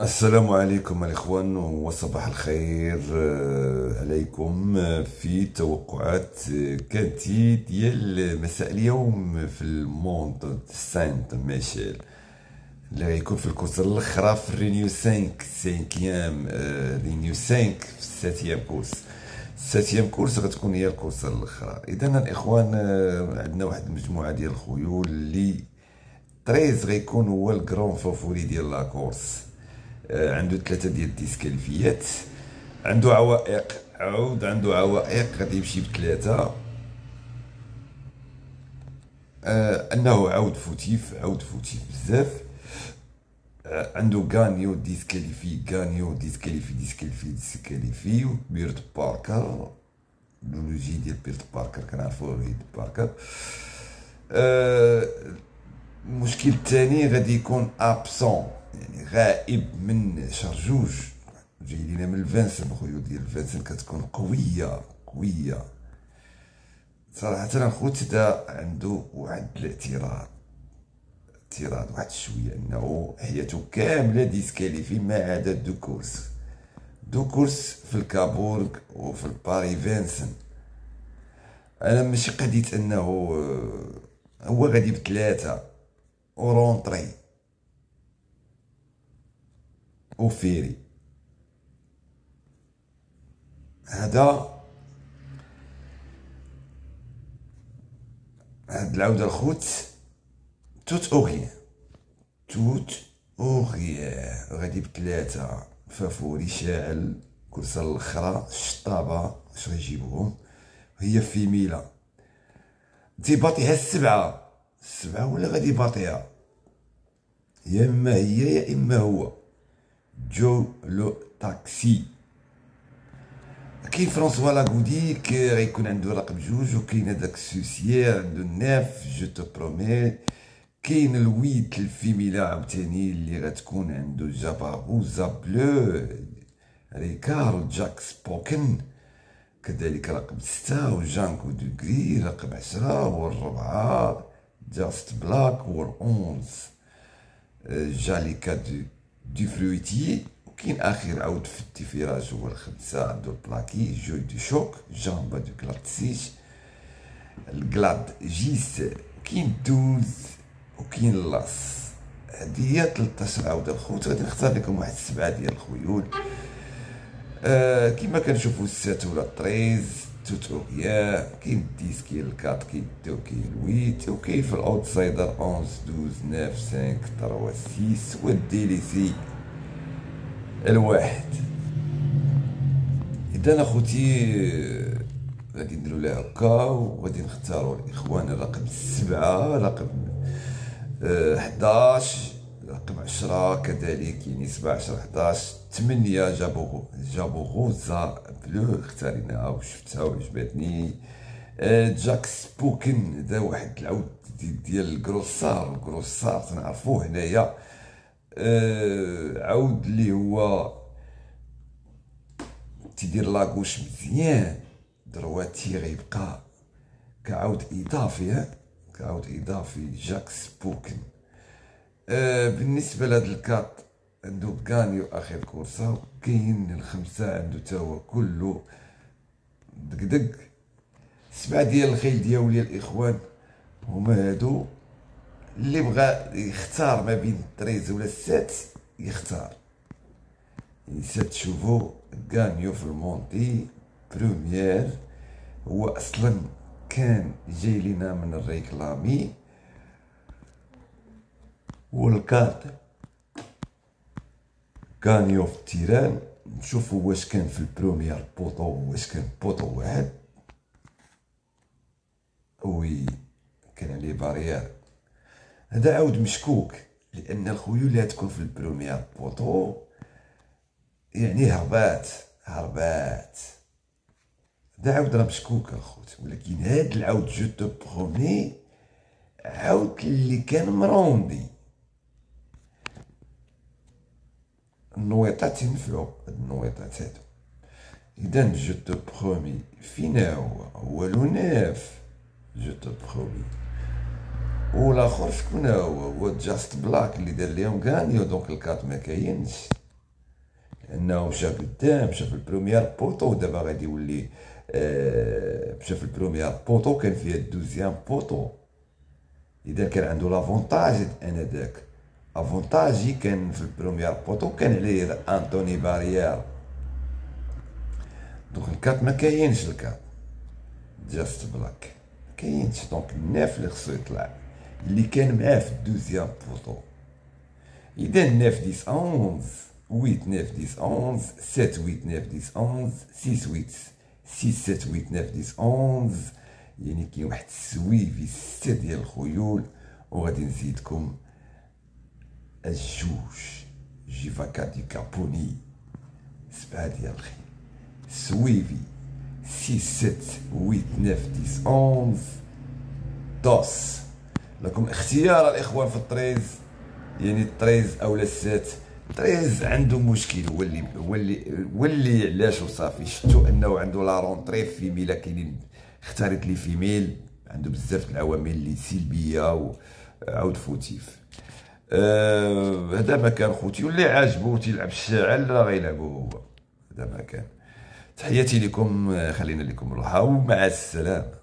السلام عليكم الإخوان وصباح الخير آه، عليكم آه، في توقعات آه، quinté ديال مساء اليوم في Mont-Saint-Michel. اللي غيكون في ال course الأخرى في ال réunion 5 cinquième réunion 5 في ال septième course. ال septième course غتكون هي ال course الأخرى. إذا الإخوان عندنا واحد المجموعة ديال الخيول اللي 13 غيكون هو ال grand favori ديال la course. عنده ثلاثة ديال الديسكاليفيات عنده عوائق عود عنده عوائق غادي يمشي بثلاثة. آه أنه عود fautif عود fautif بزاف. آه عنده gagné disqualifié gagné disqualifié disqualifié disqualifié بيرت باركر. لولوجي ديال بيرت باركر كنعرفو ريد باركر. آه المشكل الثاني غادي يكون absent يعني غائب من شرجوج جاي لينا من الفانسن الخيوط ديال الفانسن كتكون قوية قوية. صراحة الخوت دا عنده واحد الاعتراض اعتراض واحد شوية أنه حياته كاملة disqualifié ما عدا deux courses. deux courses في الكابورغ وفي الباري فانسن. أنا ماشي قضيه أنه آه، هو غادي بثلاثة. ورونطري وفيري هذا هاد العودة الخوت توت اوغيان توت اوغيان غادي بثلاثة فافوري شاعل كرسة الاخرى الشطابة اش غيجيبوهم هي في ميلا تيباطيها السبعة السبعة ولا غادي باطيها يا اما هي يا اما هو جو لو تاكسي كاين فرانسوا لاغوديك غيكون عنده رقم جوج وكاين هذاك السوسيير عنده ناف جو تو برومي كاين الويت الفيميلا عاوتاني اللي غتكون عنده جاباروزا بلو ريكارو جاك سبوكن كذلك رقم ستة وجانكو دوغري رقم عشرة والربعة جاست بلاك والأونز جاليكا دو دي فلويتي وكاين اخر عود في التيفيراج هو الخمسة عندو البلاكي جو دو شوك جامبا دو كلاتسيش الكلاد جيس كاين دوز وكاين لاس هادي هي 13 عاودة الخوت غادي نختار لكم واحد السبعة ديال الخيول آه كيما كنشوفو ال sept ولا treize توتوريا كاين dix كاين ال quatre كاين deux كاين ال huit وكاين في ال outsider 11 12 9 5 3 6 وال délaissé الواحد اذا اخوتي غادي نديرو لها هكا وغادي نختارو الاخوان الرقم سبعة رقم 11 رقم 10 كذلك يعني 17 11 8 جابو جابو غوزا بلو اختاريناها وشفتها وعجبتني آه، جاك سبوكن هذا واحد العود ديال الكروسار. الكروسار تنعرفوه هنايا. آه، عود اللي هو تيدير لاكوش مزيان. درواتي غيبقى كعود إضافي كعود إضافي جاك سبوكن. بالنسبة لهاد الكات عنده كانيو اخر كورسة وكاين الخمسة عنده تا هو كله دقدق سبعة ديال الخيل ديالي الإخوان هما هادو. اللي بغى يختار ما بين الطريز ولا السات يختار. ينسى تشوفو gagné في ال monté. première هو أصلا كان جاي لينا من ال réclamer. وال quatre. gagné في ال terrain نشوفو واش كان في ال premier poteau واش كان poteau واحد. oui كان عليه بارير هذا عاود مشكوك لأن الخيول اللي تكون في ال premier poteau يعني هربات هربات. هذا عاود راه مشكوك أخوت ولكن هاد العاود جو تو برومي عاود اللي كان مروندي. النويطات ينفعو هاد النويطات هادو اذا جو تو برومي فينا هو هو le neuf جو تو برومي والاخر شكون هو هو جاست بلاك اللي دار ليهم gagné donc ال quatre ما كاينش انه مشى قدام مشى في ال premier poteau دابا غادي يولي آه، مشى في ال premier poteau كان فيها ال deuxième poteau اذا كان عنده l'avantage انذاك avantagé كان في ال premier poteau كان عليه انتوني باريير donc ال quatre ما كاينش ال quatre جاست بلاك كاينش donc ال neuf اللي خصو يطلع اللي كان معاه في ال deuxième poteau اذا neuf dix onze 8 9 10 11 7 8 9 10 11 6 8 6 7 8 9 10 11 يعني كاين واحد ال suivi ستة ديال الخيول وغادي نزيدكم الجوج جيفاكا دي كابوني سبعة ديال الخيل suivi six sept huit neuf dix onze دوس لكم اختيار الإخوان في ال treize. يعني ال treize اولا ال sept. ال treize عنده مشكل. هو اللي هو اللي هو اللي علاش وصافي؟ شفتو أنه عنده la rentrée femelle كاينين اختارت les femelles عنده بزاف العوامل اللي سلبيه وعاود fautif. هذا ما كان خوتي واللي عاجبو تيلعب الشاعل راه غيلعبو هو. هذا ما كان تحياتي لكم خلينا لكم الراحة ومع السلامة.